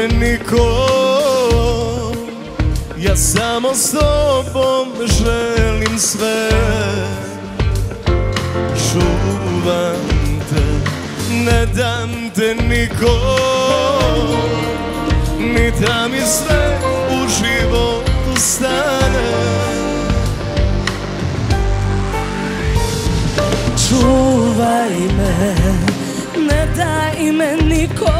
te niko Ja samo s tobom želim sve. Čuvam te, ne dam te niko Ni da mi sve u životu stane. Čuvaj me, ne daj me niko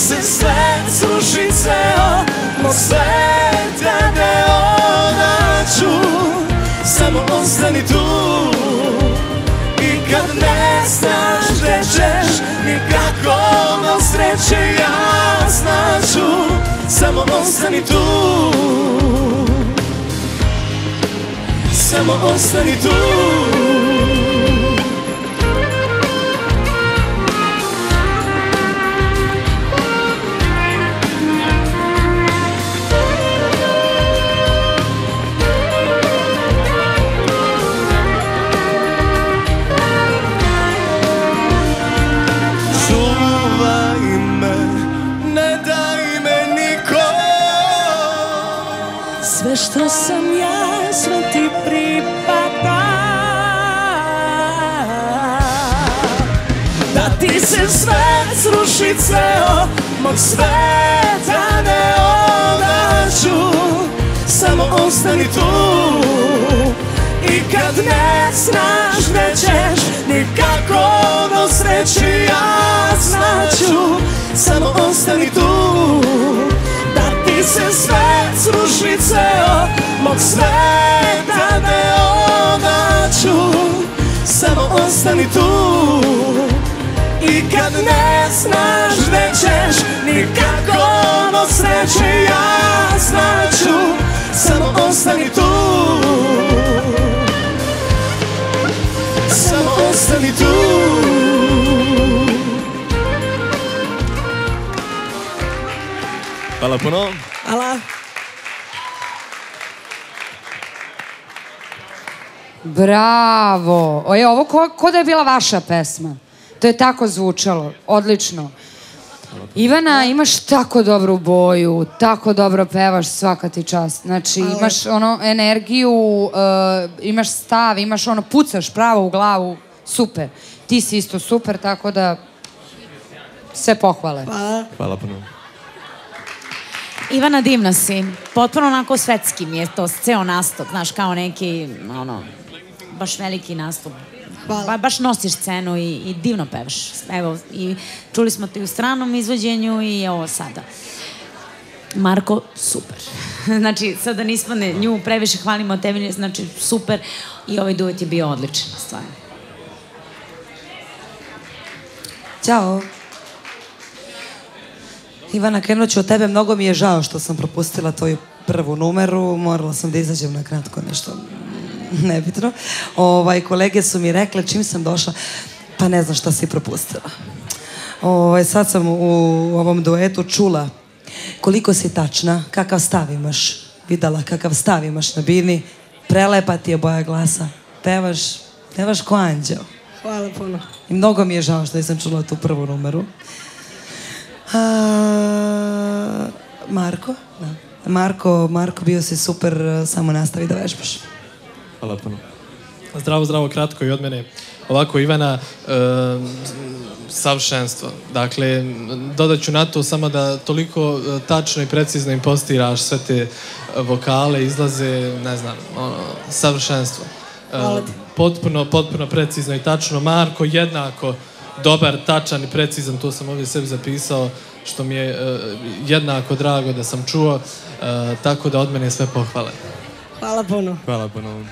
se sve sruši ceo Mog sveta ne odaću Samo ostani tu. I kad ne znaš gde ćeš Nikako do sreće ja znaću. Samo ostani tu. Samo ostani tu Sve što sam ja, sve ti pripada. Da ti se sve sruši ceo Mog sveta ne odaću. Samo ostani tu. I kad ne znaš gde ćeš Nikako do sreće ja znaću Samo ostani tu Mog sveta ne odaću Samo ostani tu i kad ne znaš gde ćeš Nikako do sreće ja znaću Samo ostani tu Samo ostani tu Hvala puno. Hvala. Bravo! O, je ovo ko, ko da je bila vaša pesma. To je tako zvučalo. Odlično. Ivana, imaš tako dobru boju, tako dobro pevaš, svaka ti čast. Znači, imaš ono energiju, uh, imaš stav, imaš ono, pucaš pravo u glavu, super. Ti si isto super, tako da sve pohvale. Hvala puno. Ivana divna si. Potpuno onako svetski mi je to ceo nastup, znaš, kao neki, ono, baš veliki nastup. Ba, baš nosiš scenu i, i divno pevaš. Evo, i čuli smo te u stranom izvođenju i ovo sada. Marko, super. znači, sada nismo ne, nju previše hvalimo tebi, znači super i ovaj duet je bio odličan, stvarno. Ćao. Ivana, krenut ću od tebe. Mnogo mi je žao što sam propustila tvoju prvu numeru. Morala sam da izađem na kratko nešto nebitno. Ovaj, kolege su mi rekle čim sam došla, pa ne znam šta si propustila. Ovaj, sad sam u ovom duetu čula koliko si tačna, kakav stav imaš. Videla kakav stav imaš na bini. Prelepa ti je boja glasa. Pevaš, pevaš ko anđeo. Hvala puno. I mnogo mi je žao što nisam čula tu prvu numeru. A, Marko? Da. Marko, Marko, bio si super, samo nastavi da vežbaš. Hvala puno. Zdravo, zdravo, kratko i od mene. Ovako, Ivana, e, savršenstvo. Dakle, dodat ću na to samo da toliko e, tačno i precizno impostiraš sve te e, vokale, izlaze, ne znam, ono, savršenstvo. E, potpuno, potpuno precizno i tačno. Marko, jednako dobar, tačan i precizan, to sam ovdje sebi zapisao, što mi je e, jednako drago da sam čuo, tako da od mene sve pohvale. Hvala puno. Hvala puno.